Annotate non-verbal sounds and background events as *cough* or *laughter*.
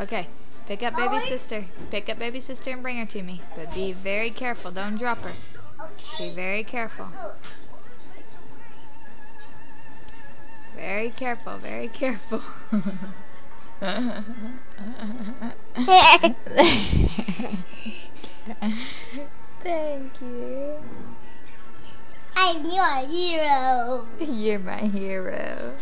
Okay. Pick up baby sister. Pick up baby sister and bring her to me. But be very careful. Don't drop her. Be very careful. Very careful. Very careful. Thank you. *laughs* I'm your hero. You're my hero.